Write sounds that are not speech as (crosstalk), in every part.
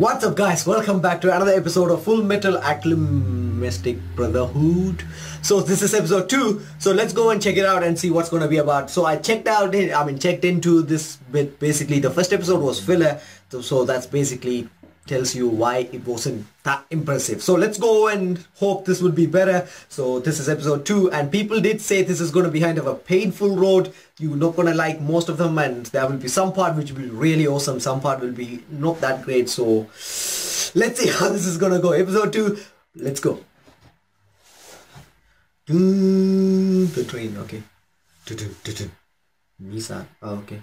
What's up guys, welcome back to another episode of Full Metal Alchemist Brotherhood. So this is episode 2, so let's go and check it out and see what's going to be about. So I checked out, I mean checked into this bit, basically the first episode was filler, so that's basically tells you why it wasn't that impressive. So let's go and hope this would be better. So this is episode 2 and people did say this is going to be kind of a painful road. You're not going to like most of them and there will be some part which will be really awesome. Some part will be not that great. So let's see how (laughs) this is going to go. Episode 2, let's go. The train, okay. Nii-san, oh, okay.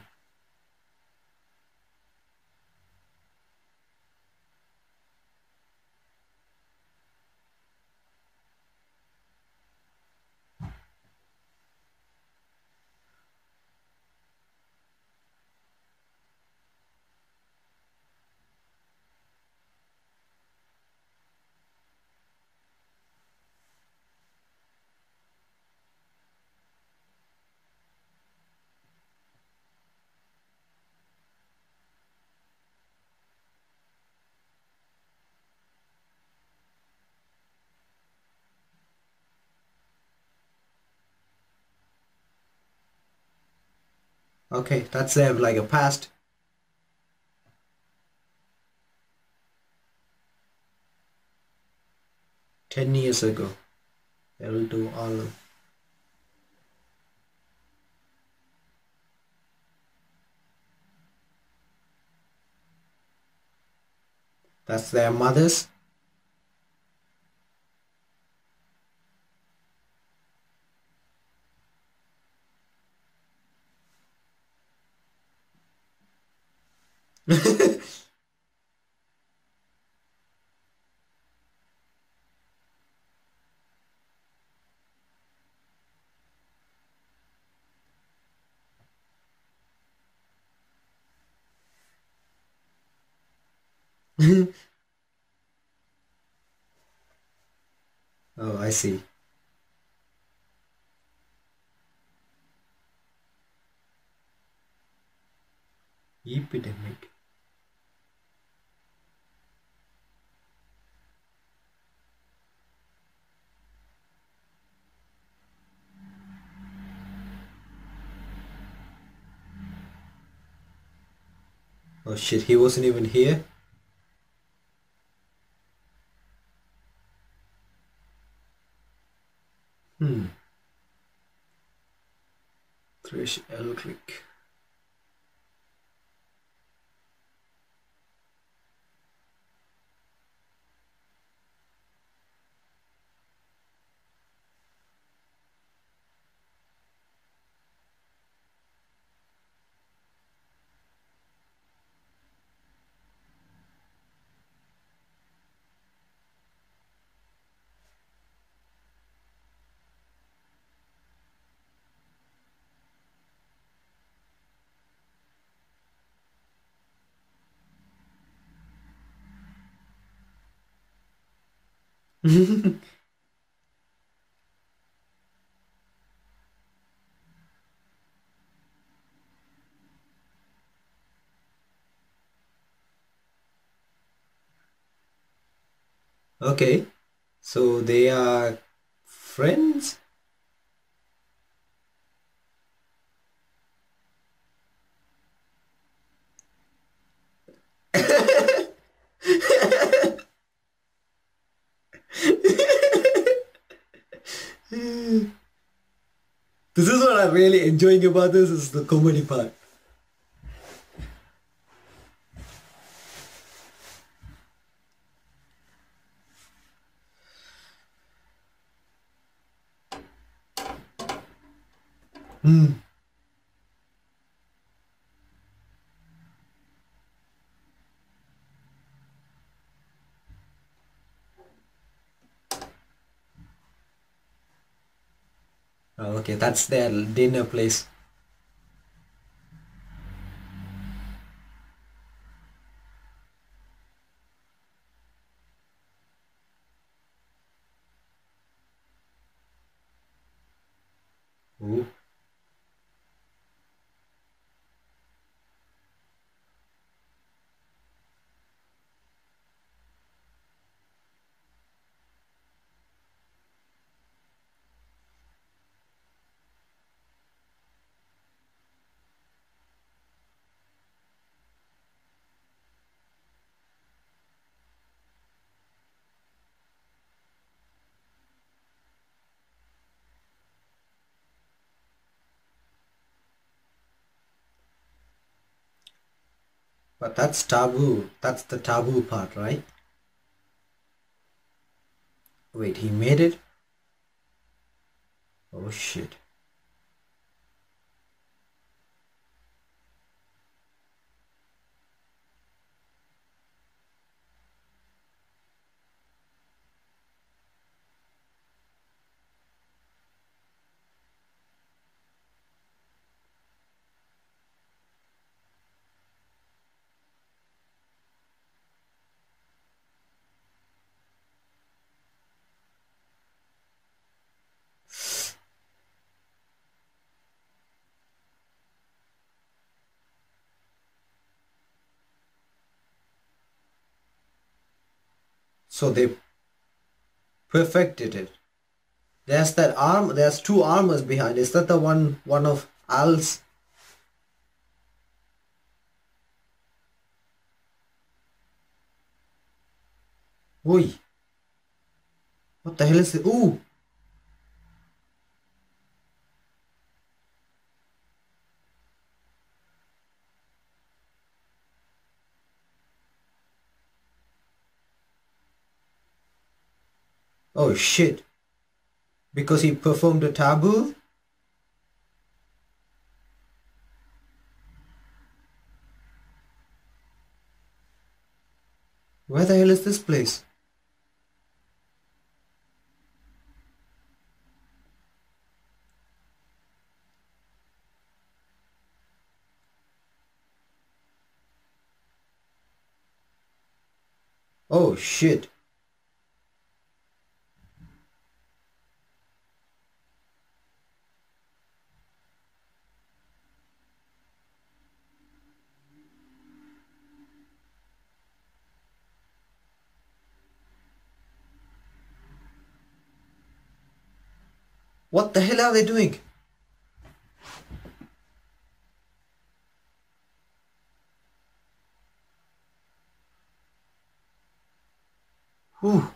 Okay, that's uh, like a past. Ten years ago. I will do all That's their mothers. (laughs) oh, I see. Epidemic. Oh shit, he wasn't even here? Hmm. Trish Elric. (laughs) Okay, so they are friends? This is what I'm really enjoying about this is the comedy part. Hmm. Okay, that's their dinner place. Ooh. But that's taboo. That's the taboo part, right? Wait, he made it? Oh shit. So they perfected it. There's that arm. There's two armors behind. Is that the one? One of Al's. Oi. What the hell is it? Ooh. Oh shit. Because he performed a taboo? Where the hell is this place? Oh shit. What the hell are they doing? Whew.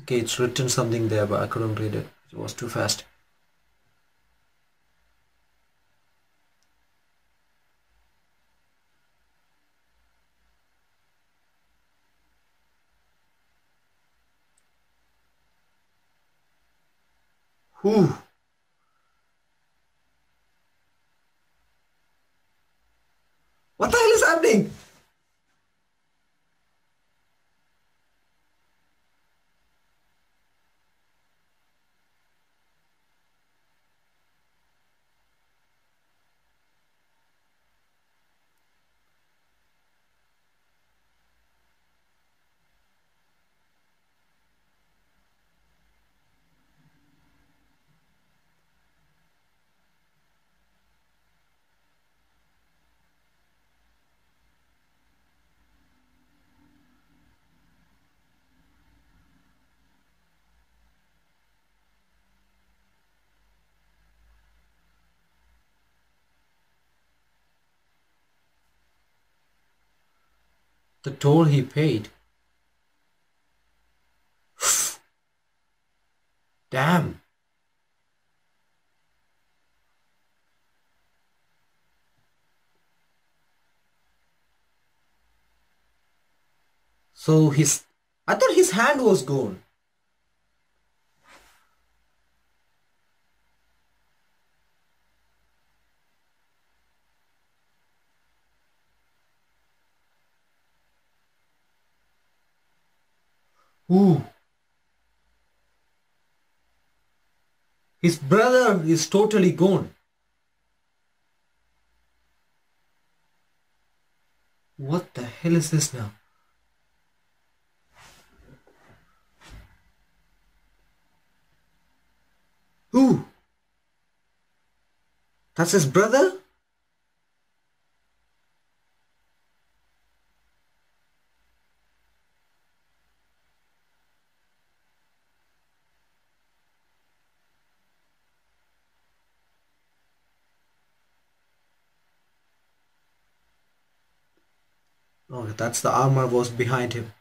Okay, it's written something there, but I couldn't read it. It was too fast. Whew. What the hell is happening? The toll he paid. (sighs) Damn. So his, I thought his hand was gone. Ooh. His brother is totally gone. What the hell is this now? Who? That's his brother? Oh, that's the armor was behind him.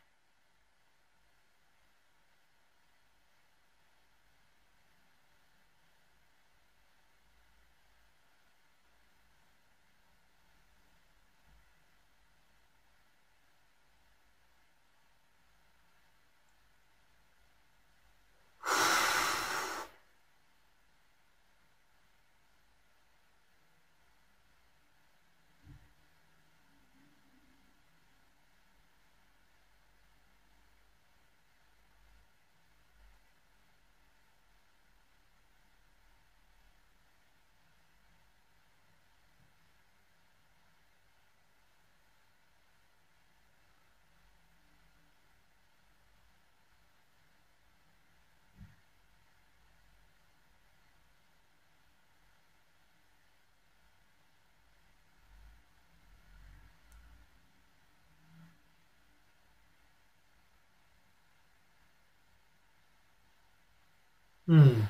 Hmm.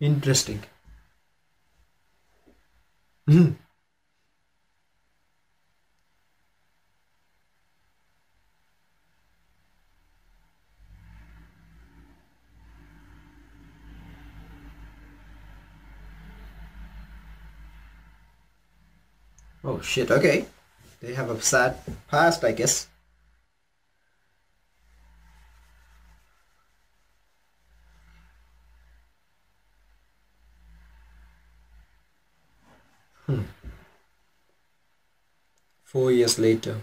Interesting. Hmm. Oh shit, okay. They have a sad past, I guess. Four years later.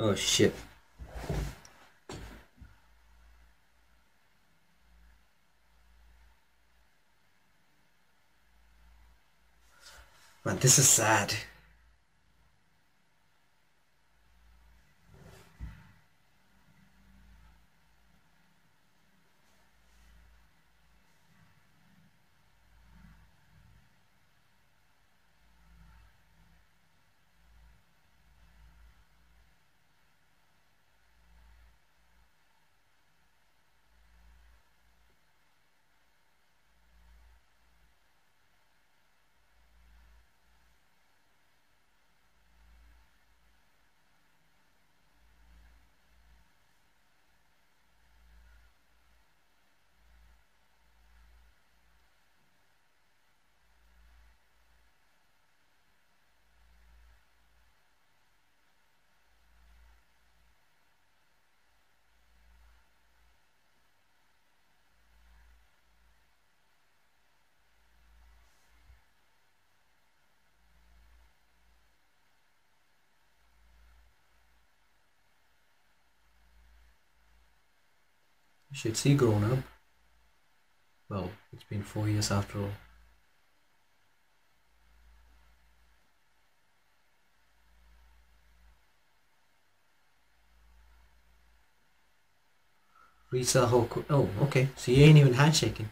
Oh shit. Man, this is sad. Shit's he grown up? Well, it's been four years after all. Riza Hawkeye. Oh, okay. So you ain't even handshaking.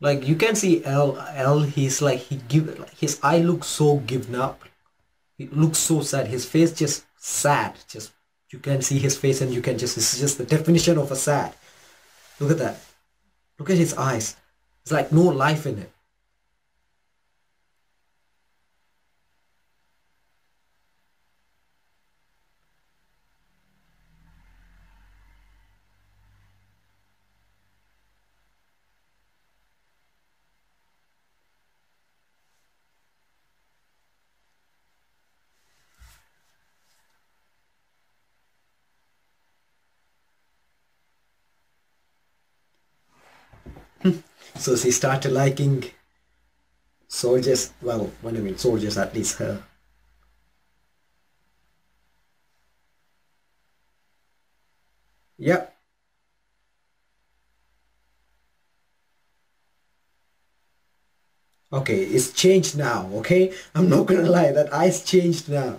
Like you can see L L he's like he give like his eye looks so given up. It looks so sad. His face just sad. Just you can see his face and you can just it's just the definition of a sad. Look at that. Look at his eyes. It's like no life in it. So she started liking soldiers. Well, when I mean soldiers, at least her. Yep. Okay, it's changed now, okay? I'm not gonna lie, that eyes changed now.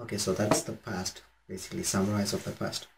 Okay, so that's the past, basically summarize of the past.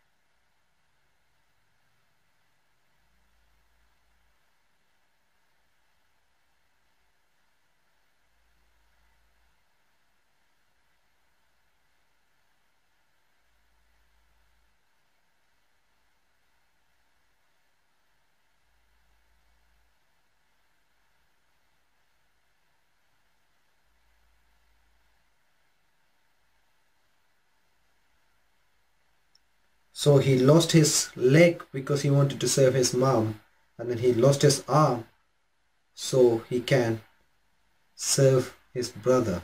So he lost his leg because he wanted to save his mom. And then he lost his arm so he can serve his brother.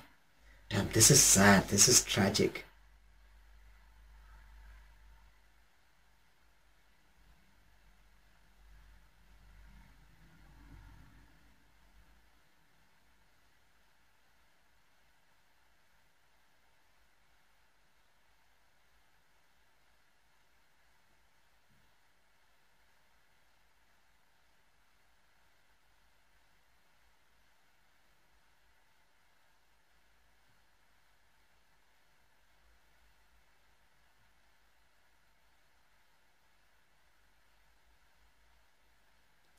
Damn, this is sad. This is tragic.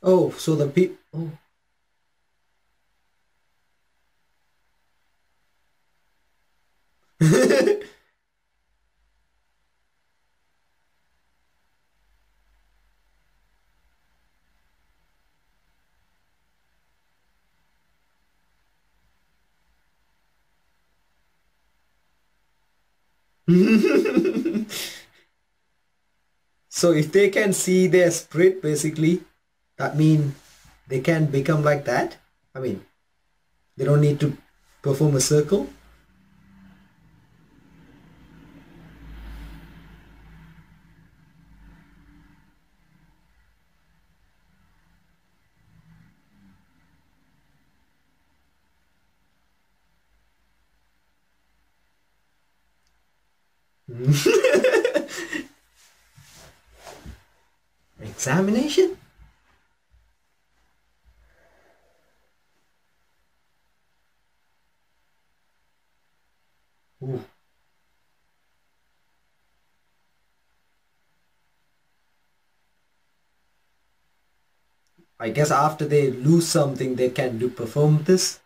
Oh, so the people. Oh. (laughs) so if they can see their spirit basically that mean they can become like that? I mean, they don't need to perform a circle? (laughs) Examination? Ooh. I guess after they lose something they can do perform this.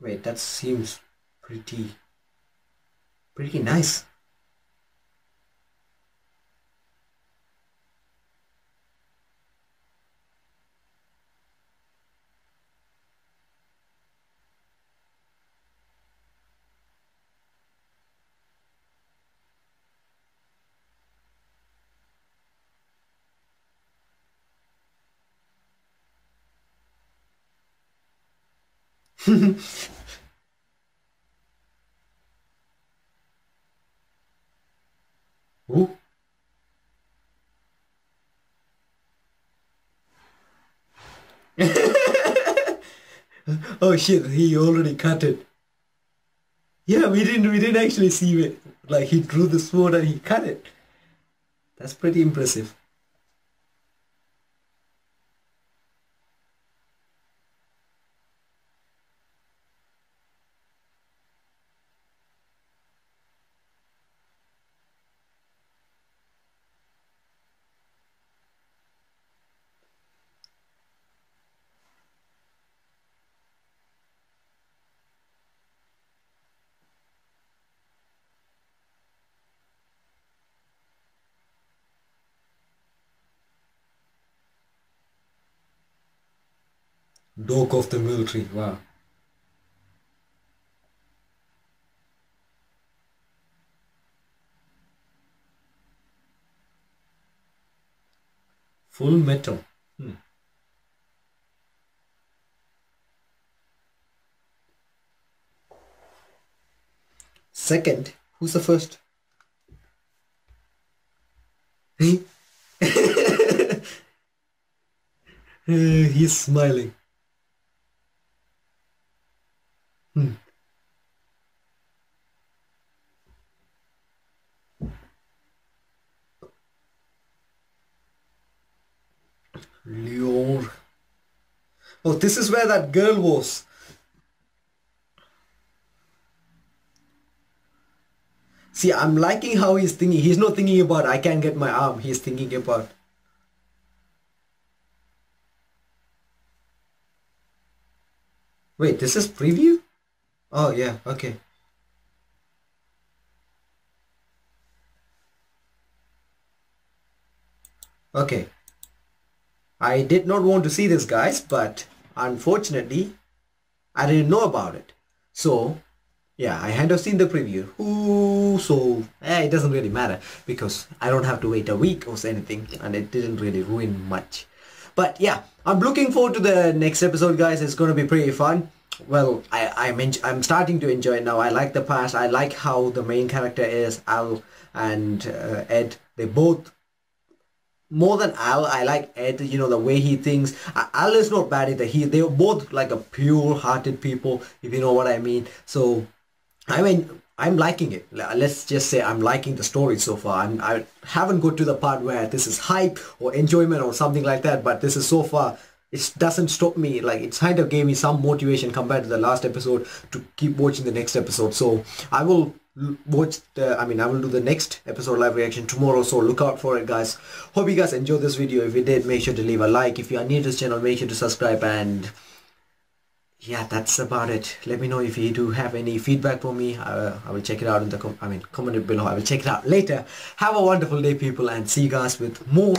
Wait, that seems pretty pretty nice. (laughs) Ooh. (laughs) oh shit, he already cut it. Yeah, we didn't we didn't actually see it. Like he drew the sword and he cut it. That's pretty impressive. Dog of the military. Wow. Full metal. Hmm. Second, who's the first? (laughs) He's smiling. Hmm. Lior. Oh, this is where that girl was. See, I'm liking how he's thinking. He's not thinking about I can't get my arm. He's thinking about Wait, this is preview? Oh yeah, okay. Okay. I did not want to see this guys, but unfortunately, I didn't know about it. So, yeah, I had seen the preview. Ooh, so eh, it doesn't really matter because I don't have to wait a week or anything, and it didn't really ruin much. But yeah, I'm looking forward to the next episode, guys. It's gonna be pretty fun. Well, I, I'm I'm starting to enjoy it now. I like the past. I like how the main character is Al and uh, Ed. They both more than Al, I like Ed, you know, the way he thinks. Al is not bad either. He, they're both like a pure-hearted people, if you know what I mean. So, I mean, I'm liking it. Let's just say I'm liking the story so far. I'm, I haven't got to the part where this is hype or enjoyment or something like that, but this is so far, it doesn't stop me. Like, it kind of gave me some motivation compared to the last episode to keep watching the next episode. So, I will watch the i mean i will do the next episode live reaction tomorrow. So look out for it guys. Hope you guys enjoyed this video. If you did make sure to leave a like. If you are new to this channel make sure to subscribe. And yeah that's about it. Let me know if you do have any feedback for me. Uh, i will check it out in the com i mean comment it below. I will check it out later. Have a wonderful day people. And see you guys with more